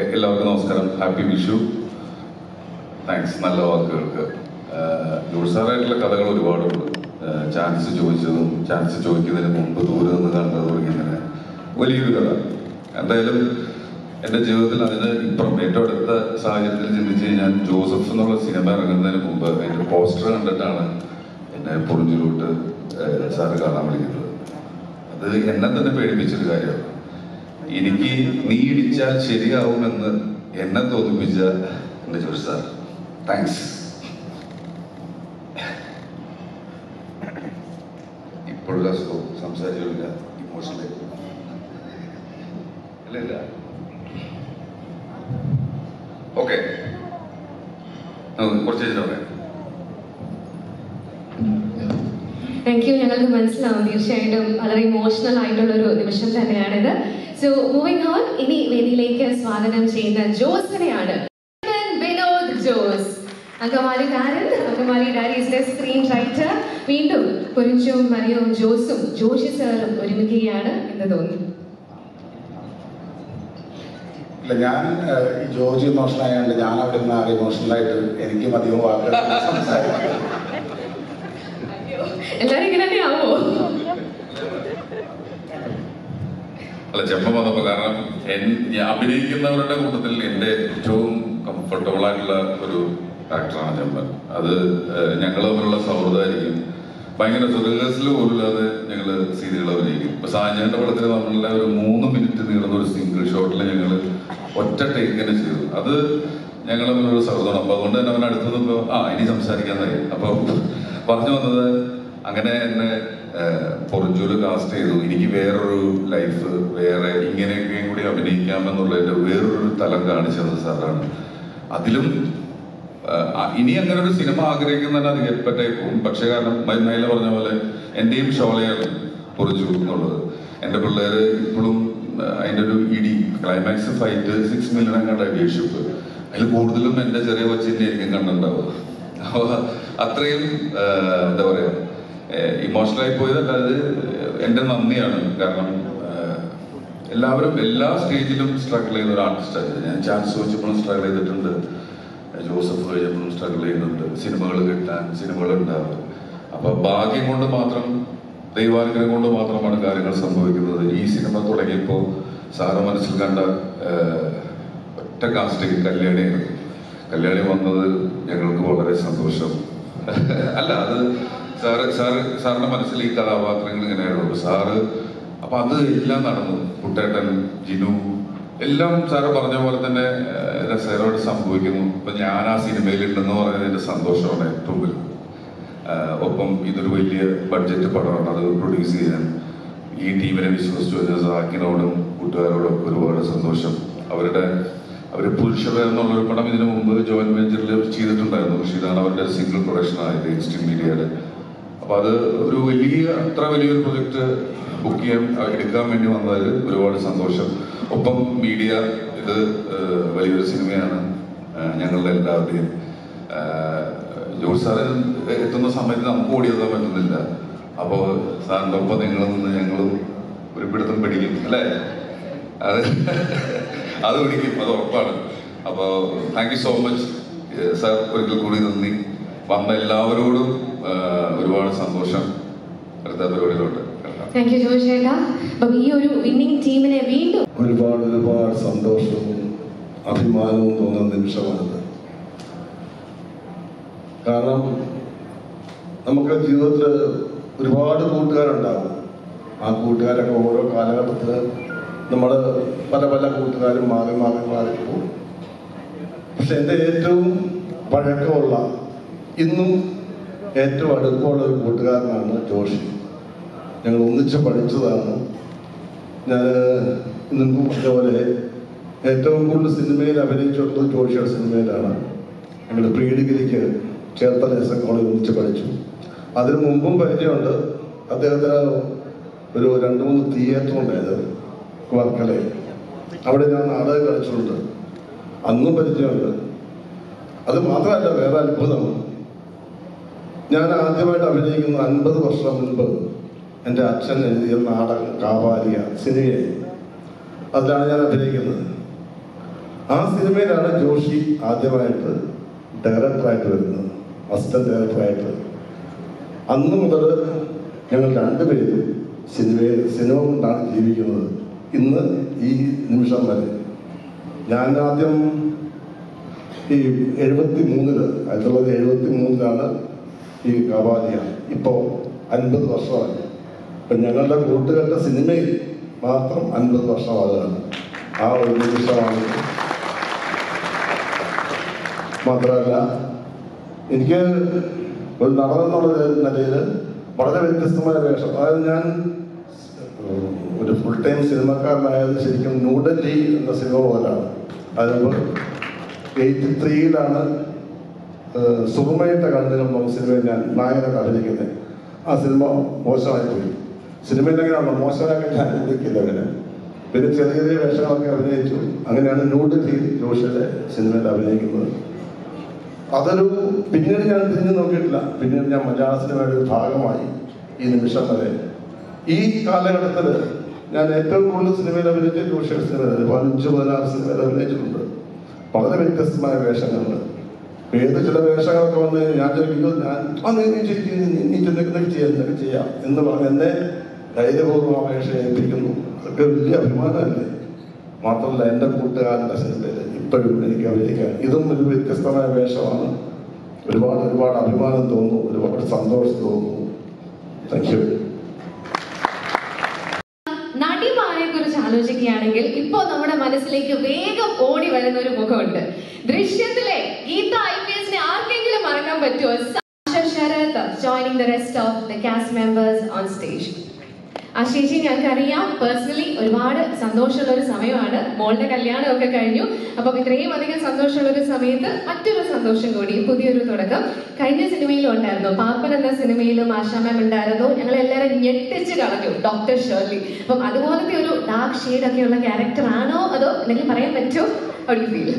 എല്ലാവർക്കും നമസ്കാരം. Happy Vishu. Thanks നല്ല വാക്കുകൾക്ക്. ജോത്സാറായിട്ടുള്ള കഥകൾ ഒരുപാടുണ്ട്. ചാൻസ് ചോദിച്ചതും ചാൻസ് ചോദിക്കുന്നതിന് മുമ്പ് ദൂരെ നിന്ന് കണ്ടതും ഇങ്ങനെ വലിയൊരു കഥ. എന്തായാലും എന്റെ ജീവിതത്തിൽ അതിന് ഇപ്പുറം ഏറ്റവും അടുത്ത സാഹചര്യത്തിൽ ചിന്തിച്ച് കഴിഞ്ഞാൽ ജോസഫ് എന്നുള്ള സിനിമ ഇറങ്ങുന്നതിന് മുമ്പ് അതിന്റെ പോസ്റ്റർ കണ്ടിട്ടാണ് എന്നെ പൊളിഞ്ചിലോട്ട് സാറ് കാണാൻ വിളിക്കുന്നത്. അത് എന്നെ തന്നെ പേടിപ്പിച്ചൊരു കാര്യമാണ്. എനിക്ക് നീ ഇടിച്ചാൽ ശരിയാവുമെന്ന് എന്നെ തോന്നിപ്പിച്ച എന്റെ ജോഷ് സാർ. താങ്ക്സ് ഇപ്പോഴുള്ള സോ സംസാരിച്ചില്ല ഇമോഷണൽ ഇല്ല ഓക്കെ കുറച്ച് പറയാം. താങ്ക് യു ഞങ്ങൾക്ക് മനസ്സിലാവും. തീർച്ചയായിട്ടും വളരെ ഇമോഷണൽ ആയിട്ടുള്ള ഒരു നിമിഷം തന്നെയാണിത്. സോ മൂവിംഗ് ഓൺ ഇനി വേദിയിലേക്ക് സ്വാഗതം ചെയ്യുന്ന ജോസിനെയാണ് വിനോദ് ജോസ്. അങ്കമാലിക്കാരൻ അങ്കമാലി ഡയറീസിലെ സ്ക്രീൻ റൈറ്റർ വീണ്ടും കുരിഞ്ചും മറിയവും ജോസും ജോഷി സാറും ഒരുമിക്കുകയാണ് എന്ന് തോന്നി. ഇല്ല ഞാൻ ഈ ജോജി ഇമോഷണൽ ആയതുകൊണ്ട് ഞാൻ അവിടെ നിന്ന് ആകെ ഇമോഷണലായിട്ട് എനിക്കും അധികം വാക്കുകൾ സംസാരിക്കും എല്ലാരും ഇങ്ങനെ തന്നെയാവോ അല്ല ചെമ്പം കാരണം ഞാൻ അഭിനയിക്കുന്നവരുടെ കൂട്ടത്തിൽ എന്റെ ഏറ്റവും കംഫർട്ടബിൾ ആയിട്ടുള്ള ഒരു ആക്ടറാണ് ചെമ്പൻ. അത് ഞങ്ങൾ തമ്മിലുള്ള സൗഹൃദമായിരിക്കും ഭയങ്കര റിഹേഴ്സൽ പോലില്ലാതെ ഞങ്ങൾ സീനുകൾ അഭിനയിക്കും. ഇപ്പൊ സാഞ്ഞാന്റെ പടത്തിൽ നമ്മളുടെ ഒരു മൂന്ന് മിനിറ്റ് നീളുന്ന ഒരു സിംഗിൾ ഷോട്ടിൽ ഞങ്ങൾ ഒറ്റ ടേക്ക് തന്നെ ചെയ്തു. അത് ഞങ്ങൾ തമ്മിലൊരു സൗഹൃദമാണ്. അപ്പൊ അതുകൊണ്ട് തന്നെ അവൻ അടുത്ത് ആ ഇനി സംസാരിക്കാൻ സംസാരിക്കാന്നായി അപ്പൊ പറഞ്ഞു വന്നത് അങ്ങനെ എന്നെ പൊറിഞ്ചൂൽ കാസ്റ്റ് ചെയ്തു. എനിക്ക് വേറൊരു ലൈഫ് വേറെ ഇങ്ങനെയൊക്കെയും കൂടി അഭിനയിക്കാമെന്നുള്ളതിന്റെ വേറൊരു തലം കാണിച്ചത് സാറാണ്. അതിലും ഇനി അങ്ങനെ ഒരു സിനിമ ആഗ്രഹിക്കുന്നതിന് അത് ഹെൽപ്പറ്റായി പോകും പക്ഷേ കാരണം മൈല പറഞ്ഞ പോലെ എന്റെയും ഷോളയാണ് പൊറിച്ചു എന്നുള്ളത്. എന്റെ പിള്ളേര് ഇപ്പോഴും അതിന്റെ ഒരു ഇടി ക്ലൈമാക്സ് ഫൈറ്റ് സിക്സ് മില്യൺ കണ്ട വ്യൂഷിപ്പ് അതിൽ കൂടുതലും എന്റെ ചെറിയ കൊച്ചിന്റെ ആയിരിക്കും കണ്ടുണ്ടാവുക അപ്പൊ അത്രയും എന്താ പറയാ ഇമോഷണലായി പോയതല്ല അത് എന്റെ നന്ദിയാണ്. കാരണം എല്ലാവരും എല്ലാ സ്റ്റേജിലും സ്ട്രഗിൾ ചെയ്യുന്ന ഒരു ആർട്ടിസ്റ്റായിരുന്നു ഞാൻ ചാൻസ് ചോദിച്ചപ്പോഴും സ്ട്രഗിൾ ചെയ്തിട്ടുണ്ട്. ജോസഫ് കഴിഞ്ഞപ്പോഴും സ്ട്രഗിൾ ചെയ്യുന്നുണ്ട്. സിനിമകൾ കിട്ടാൻ സിനിമകൾ ഉണ്ടാവുക. അപ്പൊ ഭാഗ്യം കൊണ്ട് മാത്രം ദൈവാനുഗ്രഹം കൊണ്ട് മാത്രമാണ് കാര്യങ്ങൾ സംഭവിക്കുന്നത്. ഈ സിനിമ തുടങ്ങിയപ്പോൾ സാറ് മനസ്സിൽ കണ്ട ഒറ്റ കാസ്റ്റിംഗ് കല്യാണിയായിരുന്നു കല്യാണി വന്നത് ഞങ്ങൾക്ക് വളരെ സന്തോഷം. അല്ല അത് സാറ് സാറ് സാറിന്റെ മനസ്സിൽ ഈ കഥാപാത്രങ്ങൾ ഇങ്ങനെയുള്ളൂ സാറ് അപ്പൊ അത് എല്ലാം നടന്നു. കുട്ടേട്ടൻ ജിനു എല്ലാം സാറ് പറഞ്ഞ പോലെ തന്നെ രസകരമായിട്ട് സംഭവിക്കുന്നു. ഇപ്പൊ ഞാൻ ആ സിനിമയിൽ ഉണ്ടെന്ന് പറയുന്നതിന്റെ സന്തോഷമാണ് ഏറ്റവും വലുത്. ഒപ്പം ഇതൊരു വലിയ ബഡ്ജറ്റ് പടമാണ് അത് പ്രൊഡ്യൂസ് ചെയ്യാൻ. ഈ ടീമിനെ വിശ്വസിച്ചു വരുന്ന സാക്കിനോടും കൂട്ടുകാരോടും ഒരുപാട് സന്തോഷം. അവരുടെ അവർ എന്നുള്ള എന്നുള്ളൊരു പടം ഇതിനു മുമ്പ് ജോയിന്റ് വെഞ്ചറിൽ ചെയ്തിട്ടുണ്ടായിരുന്നു. പക്ഷെ ഇതാണ് അവരുടെ സിംഗിൾ പ്രൊഡക്ഷൻ ആയത്. ഇൻസ്റ്റിൻ മീഡിയയുടെ അപ്പൊ അത് ഒരു വലിയ അത്ര വലിയൊരു പ്രൊജക്ട് ബുക്ക് ചെയ്യാൻ എടുക്കാൻ വേണ്ടി വന്നതിൽ ഒരുപാട് സന്തോഷം. ഒപ്പം മീഡിയ ഇത് വലിയൊരു സിനിമയാണ് ഞങ്ങളുടെ എല്ലാവരുടെയും. ജോസ് സാറ് എത്തുന്ന സമയത്ത് നമുക്ക് ഓടിയെത്താൻ പറ്റുന്നില്ല. അപ്പോൾ സാറിന്റെ ഒപ്പം നിങ്ങൾ നിന്ന് ഞങ്ങളും ഒരു പിടുത്തം പിടിക്കും അല്ലേ? അത് അത് പിടിക്കും അത് ഉറപ്പാണ്. അപ്പോൾ thank you so much sir ഒരിക്കൽ കൂടി നന്ദി. വന്ന എല്ലാവരോടും ഒരുപാട് സന്തോഷം അടുത്ത പരിപാടിയിലോട്ട് കിടക്കാം. താങ്ക് യു ജോഷ് ചേട്ടാ. അപ്പം ഈ ഒരു വിന്നിംഗ് ടീമിനെ വീണ്ടും ഒരുപാട് ഒരുപാട് സന്തോഷവും അഭിമാനവും തോന്നുന്ന നിമിഷമാണിത്. കാരണം നമുക്ക് ജീവിതത്തിൽ ഒരുപാട് കൂട്ടുകാരുണ്ടാകും. ആ കൂട്ടുകാരൊക്കെ ഓരോ കാലഘട്ടത്തിൽ നമ്മൾ പല പല കൂട്ടുകാരും മാറി മാറി മാറി പോകും. പക്ഷെ എന്റെ ഏറ്റവും പഴക്കമുള്ള ഇന്നും ഏറ്റവും അടുപ്പമുള്ള ഒരു കൂട്ടുകാരനാണ് ജോഷി. ഞങ്ങൾ ഒന്നിച്ച് പഠിച്ചതാണ്. ഞാൻ ഇന്നും പറഞ്ഞ ഏറ്റവും കൂടുതൽ സിനിമയിൽ അഭിനയിച്ചിട്ടുള്ളത് ജോഷിയുടെ സിനിമയിലാണ്. ഞങ്ങൾ പ്രീ ഡിഗ്രിക്ക് ചേർത്തല എസ് എൻ കോളേജ് ഒന്നിച്ച് പഠിച്ചു. അതിനു മുമ്പും പരിചയമുണ്ട്. അദ്ദേഹത്തിന് ഒരു രണ്ട് മൂന്ന് തിയേറ്റർ ഉണ്ടായത് വർക്കലയിൽ. അവിടെ ഞാൻ നാടകം കളിച്ചിട്ടുണ്ട്. അന്നും പരിചയമുണ്ട്. അത് മാത്രമല്ല വേറെ അത്ഭുതം. ഞാൻ ആദ്യമായിട്ട് അഭിനയിക്കുന്ന അൻപത് വർഷം മുൻപ് എന്റെ അച്ഛൻ എഴുതിയ നാടകം കാവാലിയ സിനിമയായി. അതിലാണ് ഞാൻ അഭിനയിക്കുന്നത്. ആ സിനിമയിലാണ് ജോഷി ആദ്യമായിട്ട് ഡയറക്ടറായിട്ട് വരുന്നത് അസിസ്റ്റന്റ് ഡയറക്ടറായിട്ട്. അന്ന് മുതൽ ഞങ്ങൾ രണ്ടുപേരും സിനിമയിൽ സിനിമ കൊണ്ടാണ് ജീവിക്കുന്നത്. ഇന്ന് ഈ നിമിഷം വരെ. ഞാൻ ആദ്യം ഈ എഴുപത്തി മൂന്നിൽ ആയിരത്തി തൊള്ളായിരത്തി എഴുപത്തി മൂന്നിലാണ് ഈ കവാലിയ ഇപ്പോൾ അൻപത് വർഷമായി ഇപ്പം ഞങ്ങളുടെ കൂട്ടുകാരുടെ സിനിമയിൽ മാത്രം അൻപത് വർഷമാകുകയാണ് ആ ഒരു നിമിഷമാണ് മാത്രമല്ല എനിക്ക് ഒരു നടനെന്നുള്ള നിലയിൽ വളരെ വ്യത്യസ്തമായ വേഷം. അതായത് ഞാൻ ഒരു ഫുൾ ടൈം സിനിമക്കാരനായത് ശരിക്കും ന്യൂഡൽഹി എന്ന സിനിമ പോലാണ്. അതിപ്പോൾ എയ്റ്റി ത്രീയിലാണ് സുഗമയിട്ട കണ്ണുകൾ എന്ന സിനിമയിൽ ഞാൻ നായകനൊക്കെ അഭിനയിക്കുന്നത് ആ സിനിമ മോശമായി പോയി. സിനിമയിൽ അങ്ങനെയാണല്ലോ മോശമാക്കാൻ ഞാൻ അനുവദിക്കില്ല അങ്ങനെ. പിന്നെ ചെറിയ ചെറിയ വേഷങ്ങളൊക്കെ അഭിനയിച്ചു. അങ്ങനെയാണ് ന്യൂഡൽഹി ജോഷിയുടെ സിനിമയിൽ അഭിനയിക്കുന്നത്. അതൊരു പിന്നീട് ഞാൻ തിരിഞ്ഞു നോക്കിയിട്ടില്ല. പിന്നീട് ഞാൻ മലയാള സിനിമയുടെ ഒരു ഭാഗമായി ഈ നിമിഷം വരെ. ഈ കാലഘട്ടത്തിൽ ഞാൻ ഏറ്റവും കൂടുതൽ സിനിമയിൽ അഭിനയിച്ച ജോഷിയുടെ സിനിമയിൽ ഒരു പതിനഞ്ച് പതിനാറ് സിനിമയിൽ അഭിനയിച്ചിട്ടുണ്ട്. വളരെ വ്യത്യസ്തമായ വേഷങ്ങളുണ്ട്. ഏത് ചില വേഷങ്ങളൊക്കെ വന്നു ഞാൻ ചോദിക്കുന്നു ഞാൻ ആ നീ നീ ചെയ്യ്, നീ- എന്തൊക്കെ ചെയ്യാം എന്തൊക്കെ ചെയ്യാം? എന്ന് പറഞ്ഞ് എന്നെ ധൈര്യപൂർവം ആ വേഷം ഏൽപ്പിക്കുന്നു. അതൊക്കെ വലിയ അഭിമാനമല്ലേ? മാത്രമല്ല എന്റെ കൂട്ടുകാരന്റെ സിനിമയിൽ ഇപ്പോഴും എനിക്ക് അഭിനയിക്കാൻ ഇതും ഒരു വ്യത്യസ്തമായ വേഷമാണ്. ഒരുപാട് ഒരുപാട് അഭിമാനം തോന്നുന്നു. ഒരുപാട് സന്തോഷം തോന്നുന്നു. താങ്ക് യു നടിമാരെ ആലോചിക്കുകയാണെങ്കിൽ ഇപ്പോ നമ്മുടെ മനസ്സിലേക്ക് വേഗം ഓടി വരുന്ന ഒരു മുഖമുണ്ട്. ദൃശ്യത്തിലെ ഗീത ഐ പി എസിനെ ആർക്കെങ്കിലും മറക്കാൻ പറ്റുമോ? Sarath joining the rest of the cast members on stage ആശേഷി ഞങ്ങൾക്കറിയാം പേഴ്സണലി ഒരുപാട് സന്തോഷമുള്ള ഒരു സമയമാണ്. മോളുടെ കല്യാണം ഒക്കെ കഴിഞ്ഞു. അപ്പം ഇത്രയും അധികം സന്തോഷമുള്ള ഒരു സമയത്ത് മറ്റൊരു സന്തോഷം കൂടി പുതിയൊരു തുടക്കം. കഴിഞ്ഞ സിനിമയിലും ഉണ്ടായിരുന്നു. പാപ്പൻ എന്ന സിനിമയിലും ആശാ മാം ഉണ്ടായിരുന്നു. ഞങ്ങൾ എല്ലാവരും ഞെട്ടിച്ച് കളഞ്ഞു ഡോക്ടർ ഷേർലി. അപ്പം അതുപോലത്തെ ഒരു ഡാർക്ക് ഷെയ്ഡ് ഒക്കെയുള്ള ക്യാരക്ടർ ആണോ അതോ എന്തെങ്കിലും പറയാൻ പറ്റുമോ? ഒരു ഫീൽ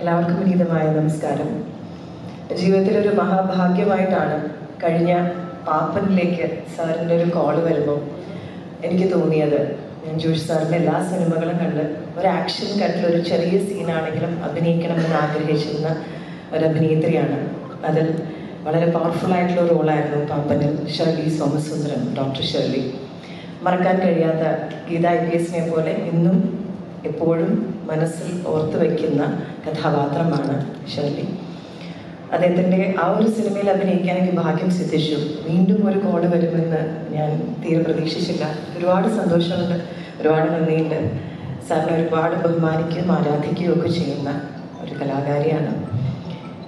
എല്ലാവർക്കും വിനീതമായ നമസ്കാരം. ജീവിതത്തിൽ ഒരു മഹാഭാഗ്യമായിട്ടാണ് കഴിഞ്ഞ പാപ്പനിലേക്ക് സാറിന്റെ ഒരു കോൾ വരുമ്പോൾ എനിക്ക് തോന്നിയത്. ഞാൻ ജോഷ് സാറിന്റെ എല്ലാ സിനിമകളും കണ്ട് ഒരു ആക്ഷൻ കണ്ടിൽ ഒരു ചെറിയ സീനാണെങ്കിലും അഭിനയിക്കണമെന്ന് ആഗ്രഹിച്ചിരുന്ന ഒരു അഭിനേത്രിയാണ്. അതിൽ വളരെ പവർഫുൾ ആയിട്ടുള്ള റോളായിരുന്നു പാപ്പനിൽ ഷെർലി സോമസുന്ദരൻ ഡോക്ടർ ഷെർലി. മറക്കാൻ കഴിയാത്ത ഗീത ഐ പി എസിനെ പോലെ ഇന്നും എപ്പോഴും മനസ്സിൽ ഓർത്തു വയ്ക്കുന്ന കഥാപാത്രമാണ് ഷെർലി. അദ്ദേഹത്തിന്റെ ആ ഒരു സിനിമയിൽ അഭിനയിക്കാൻ എനിക്ക് ഭാഗ്യം സിദ്ധിച്ചു. വീണ്ടും ഒരു കോൾ വരുമെന്ന് ഞാൻ തീരെ പ്രതീക്ഷിച്ചില്ല. ഒരുപാട് സന്തോഷമുണ്ട് ഒരുപാട് നന്ദിയുണ്ട്. സാറിനെ ഒരുപാട് ബഹുമാനിക്കുകയും ആരാധിക്കുകയും ഒക്കെ ചെയ്യുന്ന ഒരു കലാകാരിയാണ്.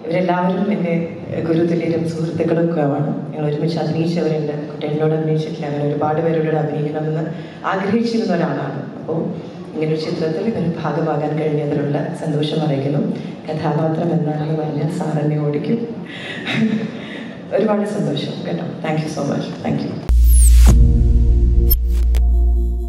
ഇവരെല്ലാവരും എന്റെ ഗുരുതുല്യരും സുഹൃത്തുക്കളൊക്കെയാണ് ഞങ്ങൾ ഒരുമിച്ച് അഭിനയിച്ചവരുണ്ട്. കുട്ടികളോട് അഭിനയിച്ചിട്ടില്ല. അങ്ങനെ ഒരുപാട് പേരോട് അഭിനയിക്കണമെന്ന് ആഗ്രഹിച്ചിരുന്ന ഒരാളാണ്. അപ്പോൾ ഇങ്ങനൊരു ചിത്രത്തിൽ ഇവർ ഭാഗമാകാൻ കഴിഞ്ഞതിലുള്ള സന്തോഷം അറിയിക്കുന്നു. കഥാപാത്രം എന്താണെന്ന് പറഞ്ഞാൽ സാർ എന്നെ ഓടിക്കും. ഒരുപാട് സന്തോഷം. കേട്ടോ. Thank you so much thank you